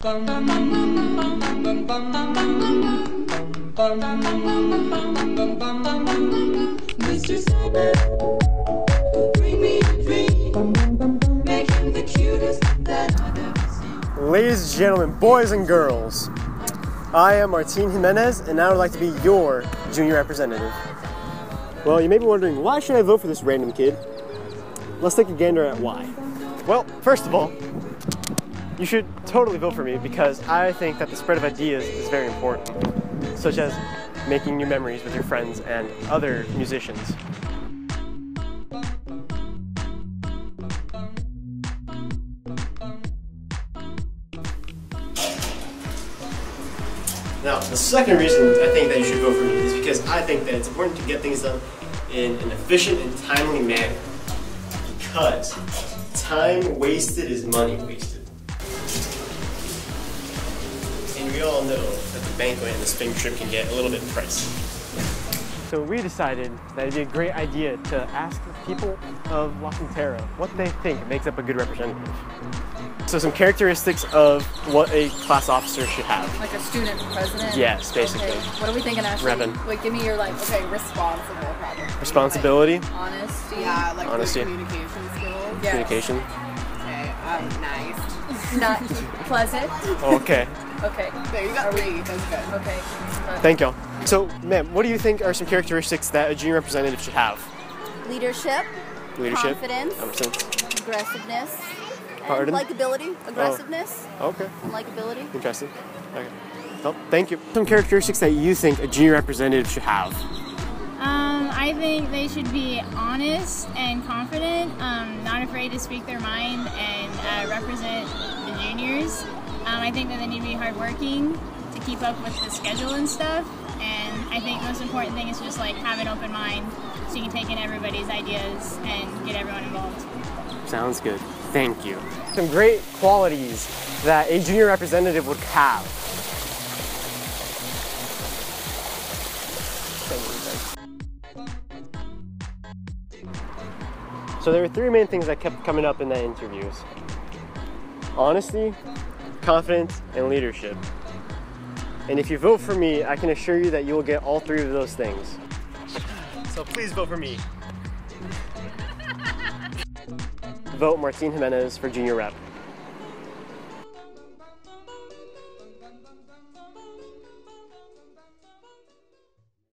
Mr. Bring me a dream. Make him the cutest that I've ever seen. Ladies and gentlemen, boys and girls, I am Martin Jimenez, and I would like to be your junior representative. Well, you may be wondering, why should I vote for this random kid? Let's take a gander at why. Well, first of all, you should totally vote for me because I think that the spread of ideas is very important, such as making new memories with your friends and other musicians. Now, the second reason I think that you should vote for me is because I think that it's important to get things done in an efficient and timely manner. Because time wasted is money wasted. We all know that the banquet and the spring trip can get a little bit pricey. So we decided that it'd be a great idea to ask the people of La Cantera what they think makes up a good representative. So some characteristics of what a class officer should have. Like a student president? Yes, basically. Okay. What are we thinking, Ashley? Revan. Wait, give me your like, okay, responsible probably. Responsibility, Like, honesty. Yeah, like Honesty. communication skills. Yes. communication. Okay, um, nice. Not pleasant. Okay, Okay. There, you got three. That's good. Okay. Uh, thank y'all. So, ma'am, what do you think are some characteristics that a junior representative should have? leadership, Leadership, Confidence. Confidence. aggressiveness, Pardon? and likability, aggressiveness, Okay, and likability. interesting. Okay. Well, thank you. Some characteristics that you think a junior representative should have. I think they should be honest and confident, um, not afraid to speak their mind and uh, represent the juniors. Um, I think that they need to be hardworking to keep up with the schedule and stuff. And I think the most important thing is just like have an open mind so you can take in everybody's ideas and get everyone involved. Sounds good. Thank you. Some great qualities that a junior representative would have. So there were three main things that kept coming up in the interviews. Honesty, confidence, and leadership. And if you vote for me, I can assure you that you will get all three of those things. So please vote for me. Vote Martin Jimenez for junior rep.